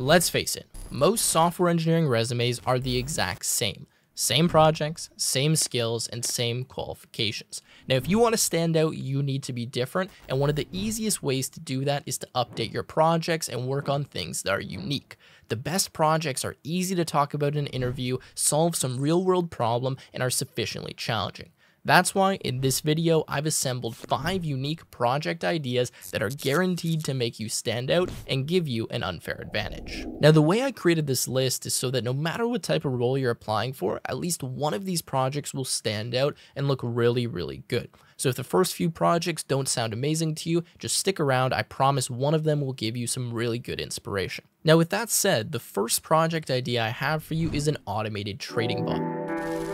Let's face it, most software engineering resumes are the exact same. Same projects, same skills, and same qualifications. Now, if you want to stand out, you need to be different, and one of the easiest ways to do that is to update your projects and work on things that are unique. The best projects are easy to talk about in an interview, solve some real world problem, and are sufficiently challenging. That's why in this video, I've assembled 5 unique project ideas that are guaranteed to make you stand out and give you an unfair advantage. Now the way I created this list is so that no matter what type of role you're applying for, at least one of these projects will stand out and look really, really good. So if the first few projects don't sound amazing to you, just stick around, I promise one of them will give you some really good inspiration. Now with that said, the first project idea I have for you is an automated trading bot.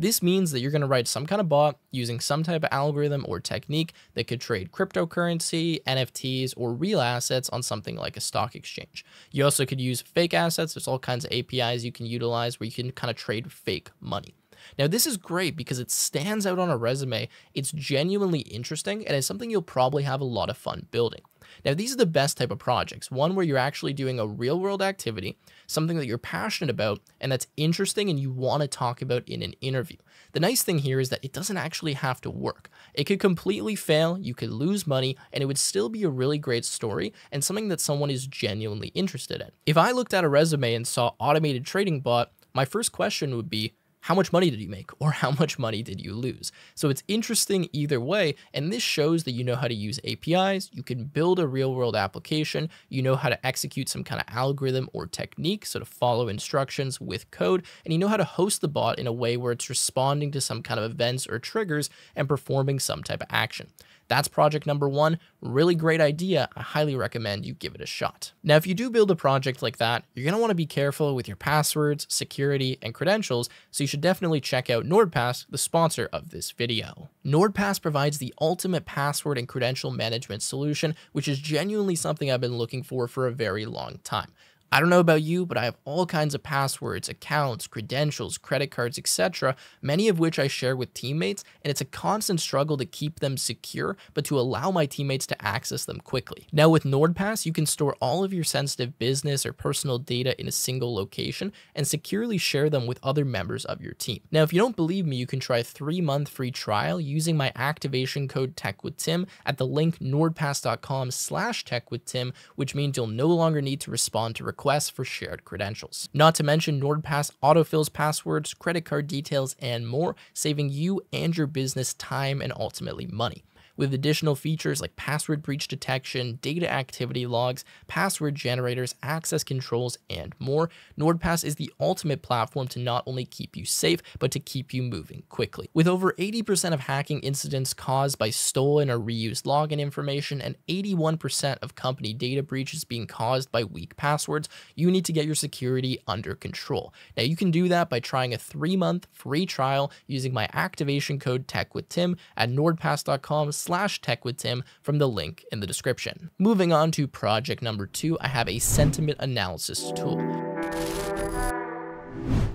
This means that you're going to write some kind of bot using some type of algorithm or technique that could trade cryptocurrency, NFTs, or real assets on something like a stock exchange. You also could use fake assets. There's all kinds of APIs you can utilize where you can kind of trade fake money. Now, this is great because it stands out on a resume. It's genuinely interesting and it's something you'll probably have a lot of fun building. Now, these are the best type of projects, one where you're actually doing a real world activity, something that you're passionate about, and that's interesting and you want to talk about in an interview. The nice thing here is that it doesn't actually have to work. It could completely fail, you could lose money, and it would still be a really great story and something that someone is genuinely interested in. If I looked at a resume and saw automated trading bot, my first question would be, how much money did you make or how much money did you lose? So it's interesting either way, and this shows that you know how to use APIs, you can build a real world application, you know how to execute some kind of algorithm or technique, so to follow instructions with code, and you know how to host the bot in a way where it's responding to some kind of events or triggers and performing some type of action. That's project number one. Really great idea. I highly recommend you give it a shot. Now, if you do build a project like that, you're going to want to be careful with your passwords, security, and credentials, so you should definitely check out NordPass, the sponsor of this video. NordPass provides the ultimate password and credential management solution, which is genuinely something I've been looking for for a very long time. I don't know about you, but I have all kinds of passwords, accounts, credentials, credit cards, etc., many of which I share with teammates, and it's a constant struggle to keep them secure, but to allow my teammates to access them quickly. Now with NordPass, you can store all of your sensitive business or personal data in a single location and securely share them with other members of your team. Now, if you don't believe me, you can try a three-month free trial using my activation code TechWithTim at the link nordpass.com slash techwithtim, which means you'll no longer need to respond to requests for shared credentials. Not to mention NordPass autofills passwords, credit card details, and more, saving you and your business time and ultimately money with additional features like password breach detection, data activity logs, password generators, access controls, and more. NordPass is the ultimate platform to not only keep you safe, but to keep you moving quickly. With over 80% of hacking incidents caused by stolen or reused login information and 81% of company data breaches being caused by weak passwords, you need to get your security under control. Now, you can do that by trying a three month free trial using my activation code TechWithTim at nordpass.com slash tech with Tim from the link in the description. Moving on to project number two, I have a sentiment analysis tool.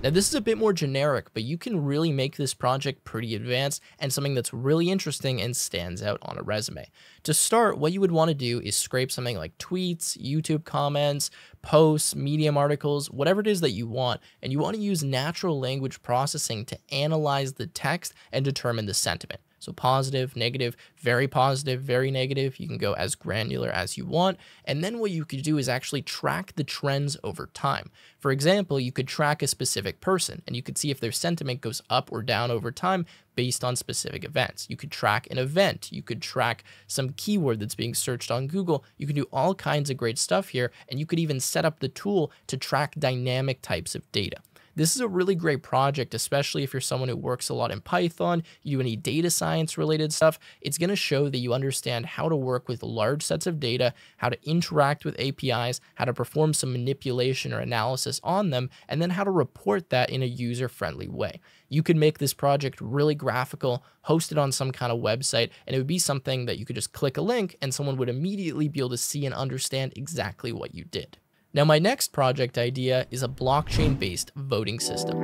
Now this is a bit more generic, but you can really make this project pretty advanced and something that's really interesting and stands out on a resume. To start, what you would want to do is scrape something like tweets, YouTube comments, posts, Medium articles, whatever it is that you want, and you want to use natural language processing to analyze the text and determine the sentiment. So positive, negative, very positive, very negative. You can go as granular as you want. And then what you could do is actually track the trends over time. For example, you could track a specific person and you could see if their sentiment goes up or down over time based on specific events. You could track an event. You could track some keyword that's being searched on Google. You can do all kinds of great stuff here. And you could even set up the tool to track dynamic types of data. This is a really great project, especially if you're someone who works a lot in Python, you do any data science related stuff. It's going to show that you understand how to work with large sets of data, how to interact with APIs, how to perform some manipulation or analysis on them, and then how to report that in a user-friendly way. You could make this project really graphical, host it on some kind of website, and it would be something that you could just click a link and someone would immediately be able to see and understand exactly what you did. Now my next project idea is a blockchain-based voting system.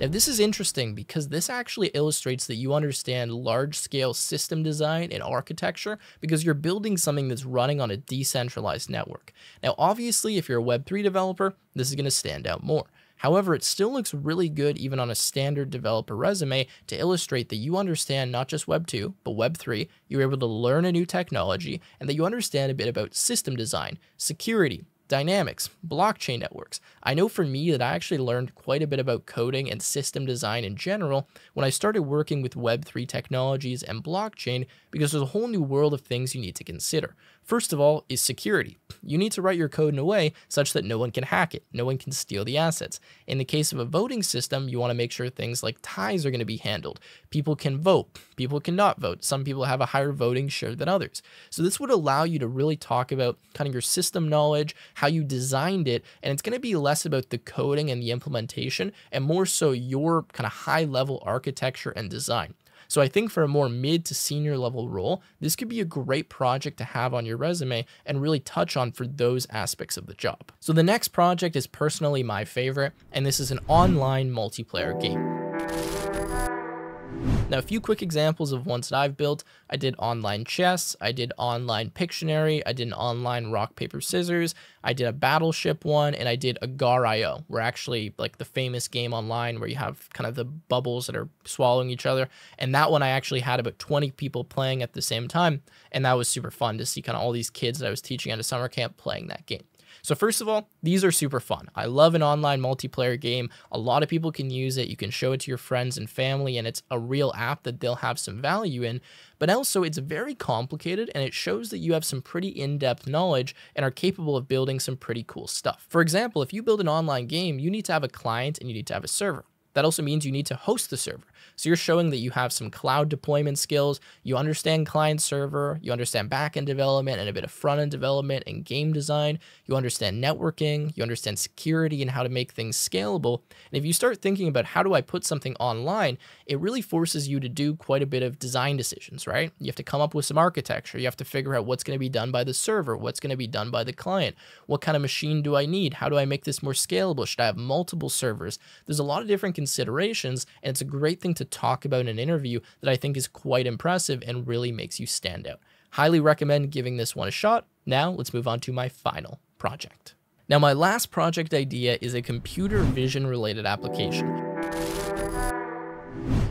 Now, this is interesting because this actually illustrates that you understand large scale system design and architecture because you're building something that's running on a decentralized network. Now, obviously, if you're a Web3 developer, this is going to stand out more. However, it still looks really good even on a standard developer resume to illustrate that you understand not just Web 2, but Web 3, you're able to learn a new technology, and that you understand a bit about system design, security, dynamics, blockchain networks. I know for me that I actually learned quite a bit about coding and system design in general when I started working with Web3 technologies and blockchain because there's a whole new world of things you need to consider. First of all is security. You need to write your code in a way such that no one can hack it, no one can steal the assets. In the case of a voting system, you want to make sure things like ties are going to be handled. People can vote, people cannot vote. Some people have a higher voting share than others. So this would allow you to really talk about kind of your system knowledge, how you designed it, and it's going to be less about the coding and the implementation and more so your kind of high level architecture and design. So I think for a more mid to senior level role, this could be a great project to have on your resume and really touch on for those aspects of the job. So the next project is personally my favorite, and this is an online multiplayer game. Now, a few quick examples of ones that I've built. I did online chess, I did online Pictionary, I did an online rock, paper, scissors, I did a battleship one, and I did Agar.io, where actually like the famous game online where you have kind of the bubbles that are swallowing each other. And that one I actually had about 20 people playing at the same time. And that was super fun to see kind of all these kids that I was teaching at a summer camp playing that game. So first of all, these are super fun. I love an online multiplayer game. A lot of people can use it. You can show it to your friends and family, and it's a real app that they'll have some value in. But also, it's very complicated, and it shows that you have some pretty in-depth knowledge and are capable of building some pretty cool stuff. For example, if you build an online game, you need to have a client and you need to have a server. That also means you need to host the server. So you're showing that you have some cloud deployment skills, you understand client server, you understand backend development and a bit of front end development and game design, you understand networking, you understand security and how to make things scalable. And if you start thinking about how do I put something online, it really forces you to do quite a bit of design decisions, right? You have to come up with some architecture, you have to figure out what's going to be done by the server, what's going to be done by the client, what kind of machine do I need, how do I make this more scalable, should I have multiple servers? There's a lot of different considerations, and it's a great thing to talk about in an interview that I think is quite impressive and really makes you stand out. Highly recommend giving this one a shot. Now, let's move on to my final project. Now, my last project idea is a computer vision related application.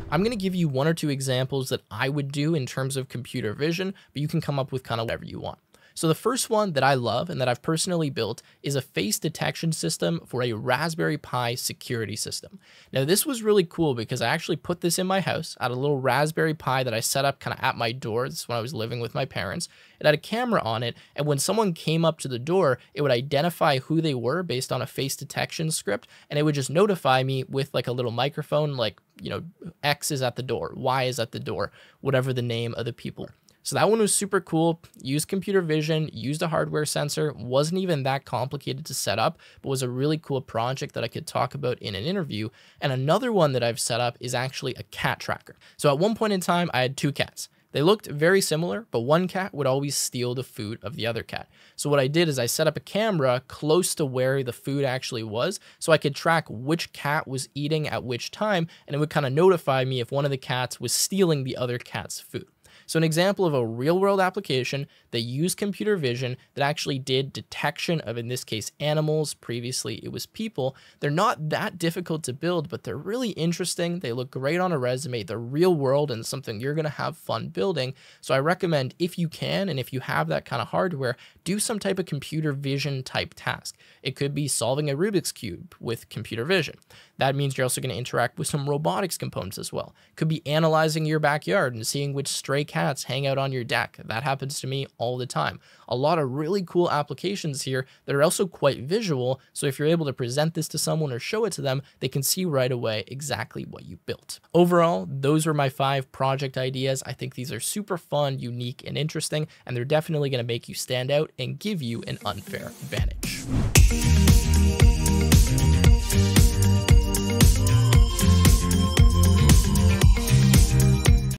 I'm going to give you one or two examples that I would do in terms of computer vision, but you can come up with kind of whatever you want. So the first one that I love and that I've personally built is a face detection system for a Raspberry Pi security system. Now this was really cool because I actually put this in my house at a little Raspberry Pi that I set up kind of at my door. This is when I was living with my parents. It had a camera on it and when someone came up to the door, it would identify who they were based on a face detection script and it would just notify me with like a little microphone like, you know, X is at the door, Y is at the door, whatever the name of the people. So that one was super cool. Used computer vision, used a hardware sensor, wasn't even that complicated to set up, but was a really cool project that I could talk about in an interview. And another one that I've set up is actually a cat tracker. So at one point in time, I had two cats. They looked very similar, but one cat would always steal the food of the other cat. So what I did is I set up a camera close to where the food actually was so I could track which cat was eating at which time and it would kind of notify me if one of the cats was stealing the other cat's food. So an example of a real world application that used computer vision that actually did detection of, in this case, animals. Previously, it was people. They're not that difficult to build, but they're really interesting. They look great on a resume. They're real world and something you're going to have fun building. So I recommend if you can, and if you have that kind of hardware, do some type of computer vision type task. It could be solving a Rubik's Cube with computer vision. That means you're also going to interact with some robotics components as well. Could be analyzing your backyard and seeing which stray cats hang out on your deck. That happens to me all the time. A lot of really cool applications here that are also quite visual. So if you're able to present this to someone or show it to them, they can see right away exactly what you built. Overall, those were my five project ideas. I think these are super fun, unique, and interesting, and they're definitely going to make you stand out and give you an unfair advantage.